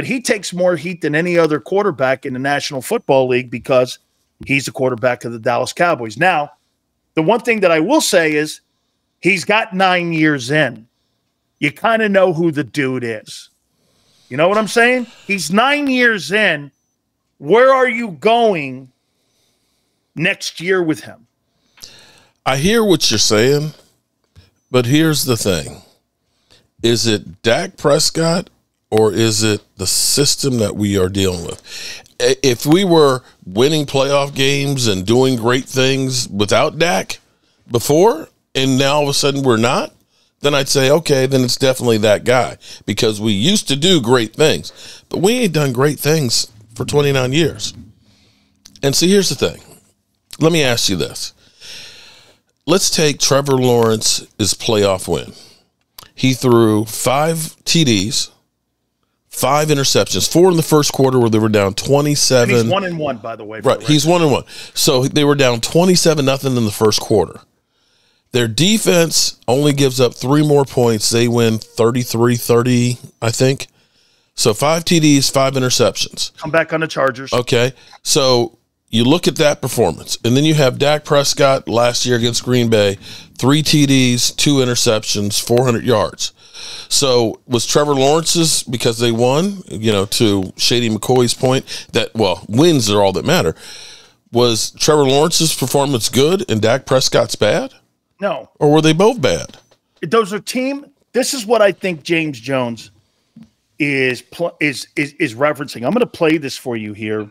but he takes more heat than any other quarterback in the National Football League because he's the quarterback of the Dallas Cowboys. Now, the one thing that I will say is he's got nine years in. You kind of know who the dude is. You know what I'm saying? He's nine years in. Where are you going next year with him? I hear what you're saying, but here's the thing. Is it Dak Prescott or is it the system that we are dealing with? If we were winning playoff games and doing great things without Dak before, and now all of a sudden we're not, then I'd say, okay, then it's definitely that guy because we used to do great things, but we ain't done great things for 29 years. And see, here's the thing. Let me ask you this. Let's take Trevor Lawrence's playoff win. He threw five TDs, five interceptions, four in the first quarter where they were down 27. And he's one and one, by the way. Right. He's one and one. So they were down 27 nothing in the first quarter. Their defense only gives up three more points. They win 33 30, I think. So five TDs, five interceptions. Come back on the Chargers. Okay. So you look at that performance, and then you have Dak Prescott last year against Green Bay, three TDs, two interceptions, 400 yards. So was Trevor Lawrence's because they won, you know, to Shady McCoy's point that, well, wins are all that matter. Was Trevor Lawrence's performance good and Dak Prescott's bad? No. Or were they both bad? Those are team. This is what I think James Jones is pl- is is is referencing. I'm going to play this for you here.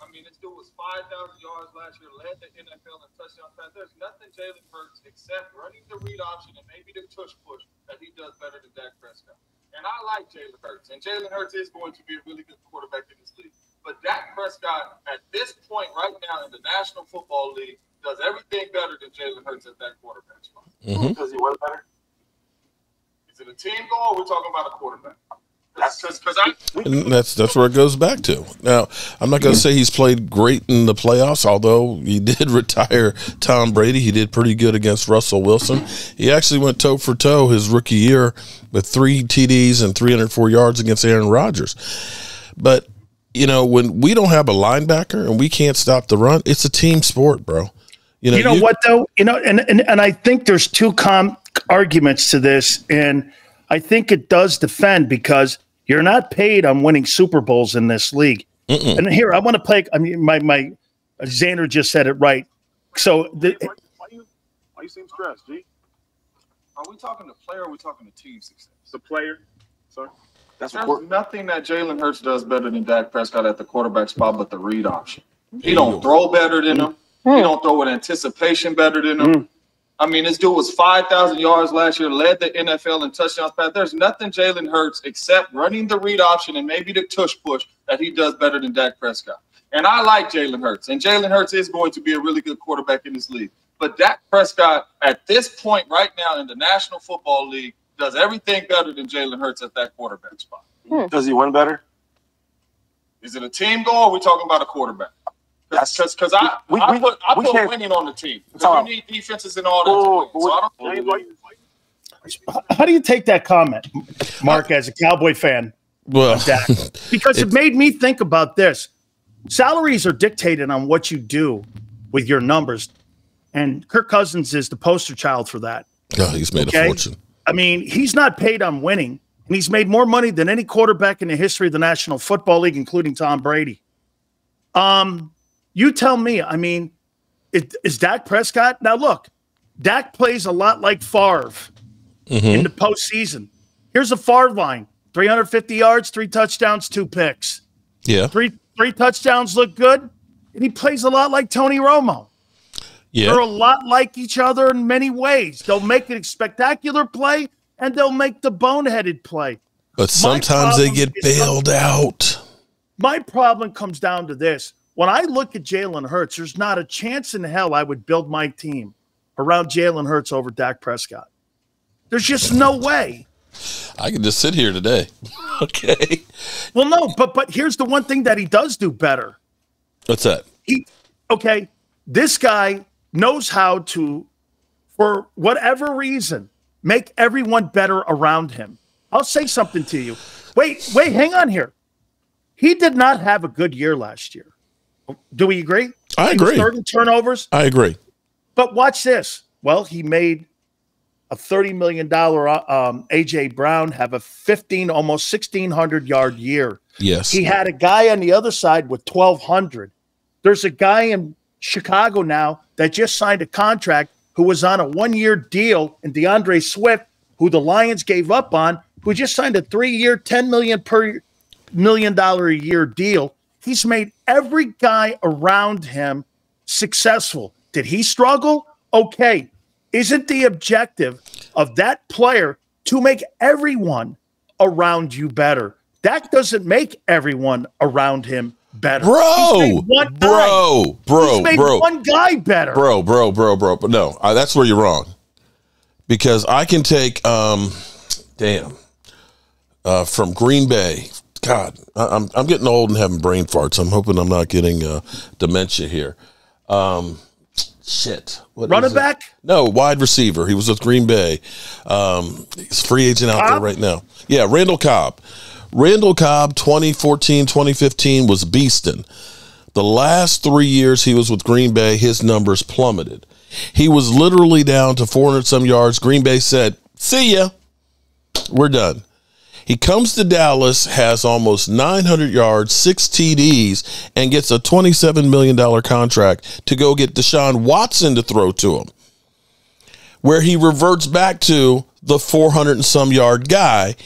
I mean, this dude was 5,000 yards last year, led the NFL in touchdown pass. There's nothing Jalen Hurts except running the read option and maybe the tush push that he does better than Dak Prescott. And I like Jalen Hurts, and Jalen Hurts is going to be a really good quarterback in this league. But Dak Prescott, at this point right now in the National Football League, does everything better than Jalen Hurts at that quarterback spot. Mm-hmm. Does he what better? Is it a team goal? Or we're talking about a quarterback. That's because I. And that's that's where it goes back to. Now, I'm not going to say he's played great in the playoffs, although he did retire Tom Brady. He did pretty good against Russell Wilson. He actually went toe for toe his rookie year with three TDs and 304 yards against Aaron Rodgers. But you know, when we don't have a linebacker and we can't stop the run, it's a team sport, bro. You know, you know you, what though? You know, and, and and I think there's two com arguments to this, and I think it does defend because you're not paid on winning Super Bowls in this league. Mm-mm. And here, I want to play. I mean, my my Xander just said it right. So the, why, why, you why you seem stressed, G? Are we talking to player? or Are we talking to team success? The player, sorry. That's There's nothing that Jalen Hurts does better than Dak Prescott at the quarterback spot, but the read option. He don't throw better than him. Mm. He don't throw with anticipation better than him. Mm. I mean, this dude was 5,000 yards last year, led the NFL in touchdowns pass. There's nothing Jalen Hurts except running the read option and maybe the tush push that he does better than Dak Prescott. And I like Jalen Hurts, and Jalen Hurts is going to be a really good quarterback in this league. But Dak Prescott, at this point right now in the National Football League, does everything better than Jalen Hurts at that quarterback spot. Hmm. Does he win better? Is it a team goal? Or are we talking about a quarterback? Because because I, we, I put I put winning on the team. Because you need defenses and all that. Oh, so I don't, how do you take that comment, Mark, as a Cowboy fan? Well, because it made me think about this. Salaries are dictated on what you do with your numbers, and Kirk Cousins is the poster child for that. Oh, he's made okay? a fortune. I mean, he's not paid on winning, and he's made more money than any quarterback in the history of the National Football League, including Tom Brady. Um, you tell me. I mean, it, is Dak Prescott now? Look, Dak plays a lot like Favre mm-hmm. in the postseason. Here's a Favre line: 350 yards, three touchdowns, two picks. Yeah, three three touchdowns look good, and he plays a lot like Tony Romo. Yeah, they're a lot like each other in many ways. They'll make a spectacular play, and they'll make the boneheaded play. But sometimes they get bailed out. My problem comes down to this when I look at Jalen Hurts, there's not a chance in hell I would build my team around Jalen Hurts over Dak Prescott. There's just no way. I can just sit here today. okay. Well, no, but but here's the one thing that he does do better. What's that? He okay, this guy knows how to, for whatever reason, make everyone better around him. I'll say something to you. Wait, wait, hang on here. He did not have a good year last year. Do we agree? I agree. Third in turnovers. I agree. But watch this. Well, he made a $30 million um, AJ Brown have a 15, almost 1600 yard year. Yes. He had a guy on the other side with 1200. There's a guy in Chicago now that just signed a contract who was on a one year deal and D'Andre Swift, who the Lions gave up on, who just signed a three year, 10 million per million dollar a year deal. He's made every guy around him successful. Did he struggle? Okay. Isn't the objective of that player to make everyone around you better? That doesn't make everyone around him better. Bro, bro, bro, bro, one guy better. Bro, bro, bro, bro. But no, uh, that's where you're wrong. Because I can take, um, damn, uh, from Green Bay. God, I, I'm I'm getting old and having brain farts. I'm hoping I'm not getting uh, dementia here. Um, shit. What Running back? No, wide receiver. He was with Green Bay. Um, he's free agent out Cobb? there right now. Yeah, Randall Cobb. Randall Cobb, 2014, 2015, was beasting. The last three years he was with Green Bay, his numbers plummeted. He was literally down to 400 some yards. Green Bay said, See ya. We're done. He comes to Dallas, has almost 900 yards, six TDs, and gets a $27 million contract to go get Deshaun Watson to throw to him, where he reverts back to the 400 and some yard guy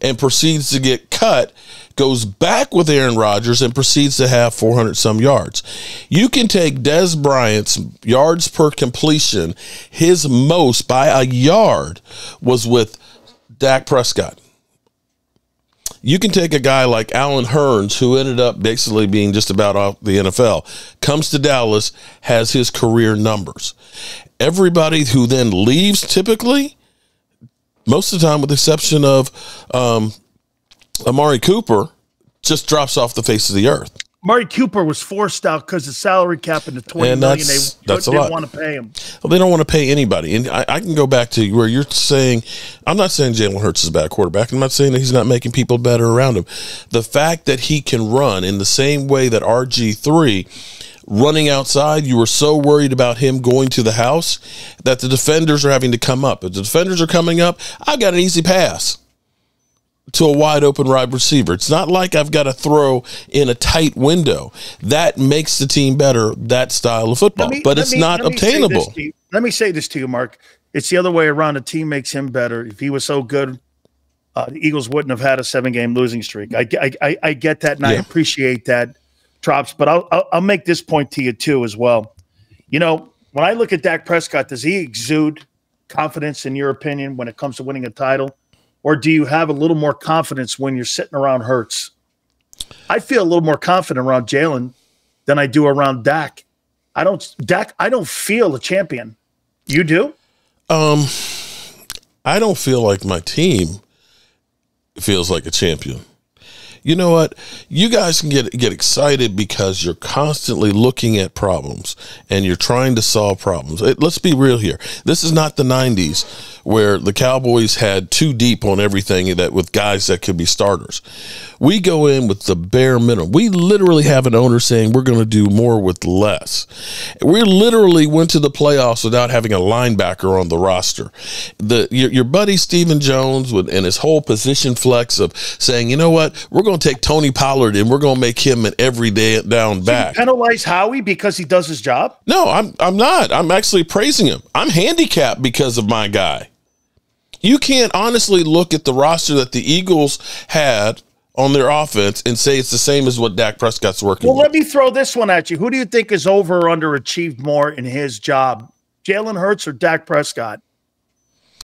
and proceeds to get cut, goes back with Aaron Rodgers and proceeds to have 400 some yards. You can take Dez Bryant's yards per completion, his most by a yard was with Dak Prescott. You can take a guy like Allen Hurns, who ended up basically being just about off the NFL, comes to Dallas, has his career numbers. Everybody who then leaves typically most of the time, with the exception of um, Amari Cooper, just drops off the face of the earth. Amari Cooper was forced out because the salary cap and the twenty and million they that's didn't want to pay him. Well, they don't want to pay anybody, and I, I, can go back to where you're saying. I'm not saying Jalen Hurts is a bad quarterback. I'm not saying that he's not making people better around him. The fact that he can run in the same way that RG three running outside, you were so worried about him going to the house that the defenders are having to come up. If the defenders are coming up, I got an easy pass to a wide open wide receiver. It's not like I've got to throw in a tight window. That makes the team better, that style of football, me, but it's me, not let obtainable. Me let me say this to you, Mark. It's the other way around. A team makes him better. If he was so good, uh, the Eagles wouldn't have had a seven game losing streak. I, I, I, I get that and yeah. I appreciate that drops. But I'll, I'll, I'll make this point to you too as well. You know, when I look at Dak Prescott, does he exude confidence in your opinion when it comes to winning a title, or do you have a little more confidence when you're sitting around Hurts? I feel a little more confident around Jalen than I do around Dak. I don't Dak. I don't feel a champion. You do? Um, I don't feel like my team feels like a champion you know what? You guys can get get excited because you're constantly looking at problems and you're trying to solve problems. It, let's be real here. This is not the 90s where the Cowboys had too deep on everything that with guys that could be starters. We go in with the bare minimum. We literally have an owner saying we're going to do more with less. We literally went to the playoffs without having a linebacker on the roster. The your, your buddy Stephen Jones with, and his whole position flex of saying, you know what, we're going to take Tony Pollard and we're going to make him an everyday down back. penalize Howie because he does his job? No, I'm I'm not. I'm actually praising him. I'm handicapped because of my guy. You can't honestly look at the roster that the Eagles had on their offense and say it's the same as what Dak Prescott's working. Well, with. let me throw this one at you. Who do you think is over or underachieved more in his job, Jalen Hurts or Dak Prescott?